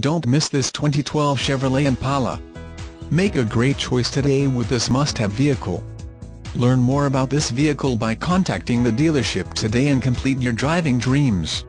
Don't miss this 2012 Chevrolet Impala. Make a great choice today with this must-have vehicle. Learn more about this vehicle by contacting the dealership today and complete your driving dreams.